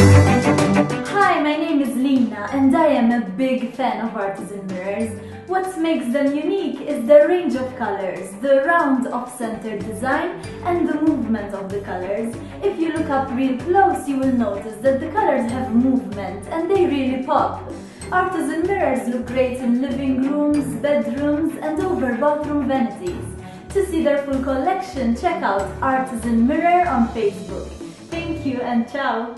Hi, my name is Lina and I am a big fan of artisan mirrors. What makes them unique is the range of colors, the round off-center design and the movement of the colors. If you look up real close you will notice that the colors have movement and they really pop. Artisan mirrors look great in living rooms, bedrooms and over bathroom vanities. To see their full collection, check out Artisan Mirror on Facebook. Thank you and ciao!